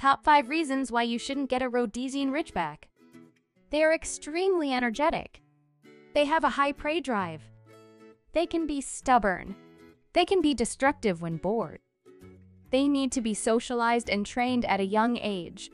Top 5 reasons why you shouldn't get a Rhodesian Ridgeback. They are extremely energetic. They have a high prey drive. They can be stubborn. They can be destructive when bored. They need to be socialized and trained at a young age.